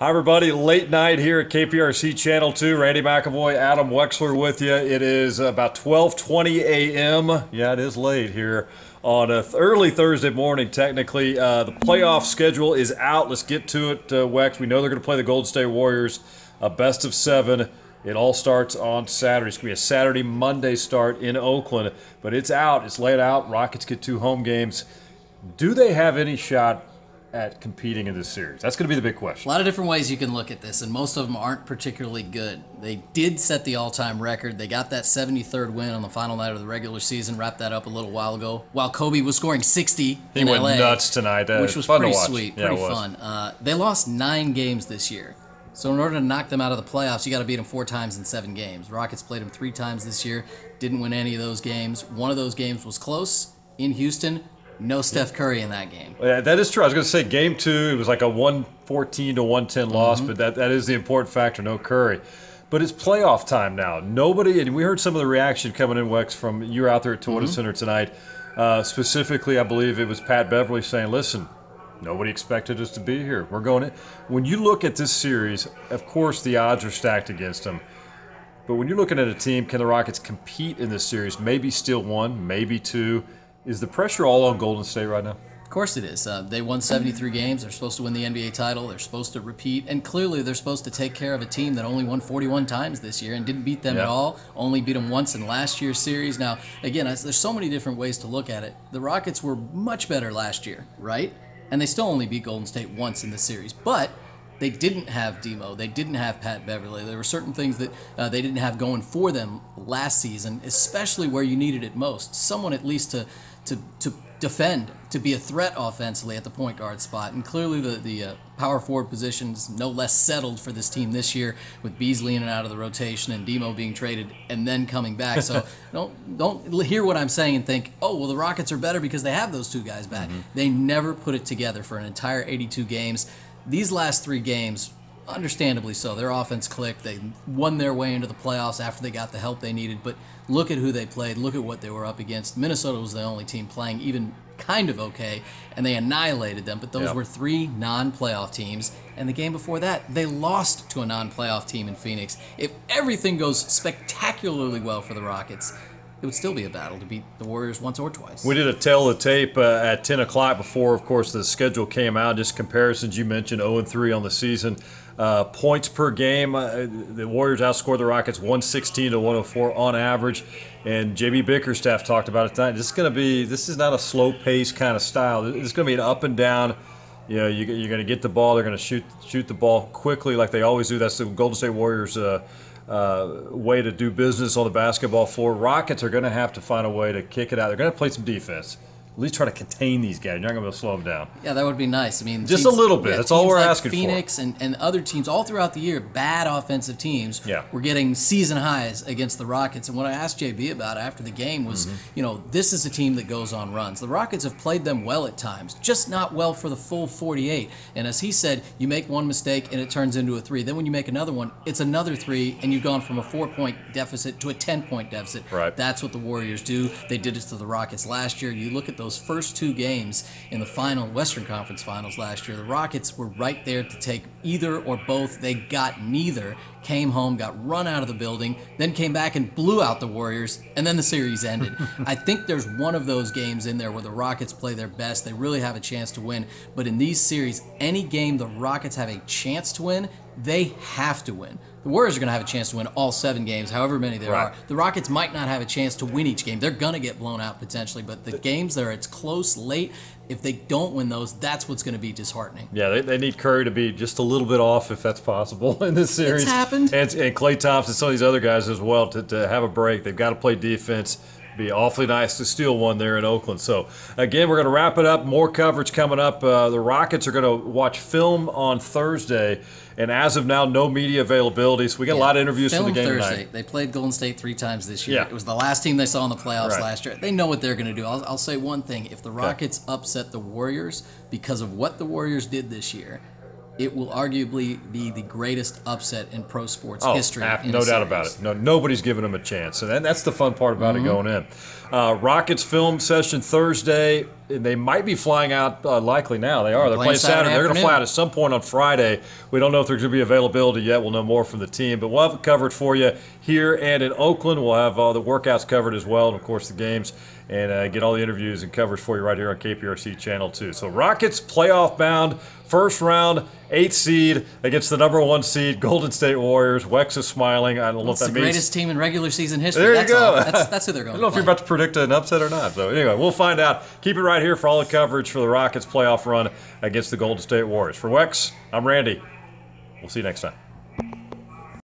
Hi, everybody. Late night here at KPRC Channel 2. Randy McIlvoy, Adam Wexler with you. It is about 12.20 a.m. Yeah, it is late here on a th- early Thursday morning, technically. Uh, the playoff schedule is out. Let's get to it, uh, Wex. We know they're going to play the Golden State Warriors, a best of seven. It all starts on Saturday. It's going to be a Saturday, Monday start in Oakland, but it's out. It's laid out. Rockets get two home games. Do they have any shot at competing in this series? That's going to be the big question. A lot of different ways you can look at this, and most of them aren't particularly good. They did set the all time record. They got that 73rd win on the final night of the regular season, wrapped that up a little while ago, while Kobe was scoring 60 He in went LA, nuts tonight. Uh, which was fun to pretty watch. sweet, pretty fun. Uh, they lost nine games this year. So in order to knock them out of the playoffs, you got to beat them four times in seven games. Rockets played them three times this year, didn't win any of those games. One of those games was close in Houston. No Steph Curry in that game. Yeah, that is true. I was going to say game two, it was like a 114 to 110 loss, Mm-hmm. but that, that is the important factor. No Curry. But it's playoff time now. Nobody, and we heard some of the reaction coming in, Wex, from you're out there at Toyota Mm-hmm. Center tonight. Uh, specifically, I believe it was Pat Beverley saying, listen, nobody expected us to be here. We're going in. When you look at this series, of course, the odds are stacked against them. But when you're looking at a team, can the Rockets compete in this series? Maybe steal one, maybe two. Is the pressure all on Golden State right now? Of course it is. Uh, they won 73 games. They're supposed to win the NBA title. They're supposed to repeat. And clearly, they're supposed to take care of a team that only won 41 times this year and didn't beat them Yeah. at all. Only beat them once in last year's series. Now, again, there's so many different ways to look at it. The Rockets were much better last year, right? And they still only beat Golden State once in the series. But they didn't have D-Mo. They didn't have Pat Beverley. There were certain things that uh, they didn't have going for them last season, especially where you needed it most. Someone at least to to to defend, to be a threat offensively at the point guard spot. And clearly, the the uh, power forward positions no less settled for this team this year, with Beasley in and out of the rotation and D-Mo being traded and then coming back. So don't don't hear what I'm saying and think, oh well, the Rockets are better because they have those two guys back. They never put it together for an entire 82 games. These last three games, understandably so, their offense clicked. They won their way into the playoffs after they got the help they needed. But look at who they played. Look at what they were up against. Minnesota was the only team playing even kind of okay, and they annihilated them. But those Yep. were three non-playoff teams. And the game before that, they lost to a non-playoff team in Phoenix. If everything goes spectacularly well for the Rockets, it would still be a battle to beat the Warriors once or twice. We did a tell the tape uh, at 10 o'clock before, of course, the schedule came out. Just comparisons you mentioned 0 and 3 on the season. Uh, points per game, uh, the Warriors outscored the Rockets 116 to 104 on average. And JB Bickerstaff talked about it tonight. This is going to be, this is not a slow pace kind of style. It's going to be an up and down. You know, you, you're going to get the ball. They're going to shoot shoot the ball quickly like they always do. That's the Golden State Warriors. Uh, way to do business on the basketball floor. Rockets are going to have to find a way to kick it out. They're going to play some defense. At least try to contain these guys. You're not going to be able to slow them down. Yeah, that would be nice. I mean, Just a little bit. That's all we're like asking for. Phoenix and, and other teams all throughout the year, bad offensive teams, Yeah. were getting season highs against the Rockets. And what I asked JB about after the game was, Mm-hmm. you know, this is a team that goes on runs. The Rockets have played them well at times, just not well for the full 48. And as he said, you make one mistake and it turns into a three. Then when you make another one, it's another three, and you've gone from a four-point deficit to a 10-point deficit. Right. That's what the Warriors do. They did it to the Rockets last year. You look at those first two games in the final Western Conference Finals last year. The Rockets were right there to take either or both. They got neither. Came home, got run out of the building, then came back and blew out the Warriors, and then the series ended. I think there's one of those games in there where the Rockets play their best. They really have a chance to win. But in these series, any game the Rockets have a chance to win, they have to win. The Warriors are going to have a chance to win all seven games, however many there Right. are. The Rockets might not have a chance to win each game. They're going to get blown out potentially, but the games that are it's close late, if they don't win those, that's what's going to be disheartening. Yeah, they, they need Curry to be just a little bit off if that's possible in this series. It's happened. And, and Klay Thompson, some of these other guys as well, to, to have a break. They've got to play defense. Be awfully nice to steal one there in Oakland. So, again, we're going to wrap it up. More coverage coming up. Uh, the Rockets are going to watch film on Thursday. And as of now, no media availability. So, we got a lot of interviews Film for the game Thursday. tonight. They played Golden State three times this year. Yeah. It was the last team they saw in the playoffs Right. last year. They know what they're going to do. I'll, I'll say one thing: if the Rockets upset the Warriors because of what the Warriors did this year, it will arguably be the greatest upset in pro sports Oh, history. no doubt about it. No, nobody's giving them a chance, and that, that's the fun part about Mm-hmm. it going in. Uh, Rockets film session Thursday. and they might be flying out. Uh, likely now they are. They're Playing playing Saturday. Saturday They're going to fly out at some point on Friday. We don't know if there's going to be availability yet. We'll know more from the team, but we'll have it covered for you here and in Oakland. We'll have all the workouts covered as well, and of course the games, and uh, get all the interviews and coverage for you right here on KPRC Channel Two. So Rockets playoff bound, first round, eighth seed against the number one seed Golden State Warriors. Wex is smiling. I don't know It's if the that means. greatest team in regular season history. There you that's go. All. That's, that's who they're going. I don't know to if you're about to predict an upset or not. So anyway, we'll find out. Keep it right here for all the coverage for the Rockets playoff run against the Golden State Warriors. For Wex, I'm Randy. We'll see you next time.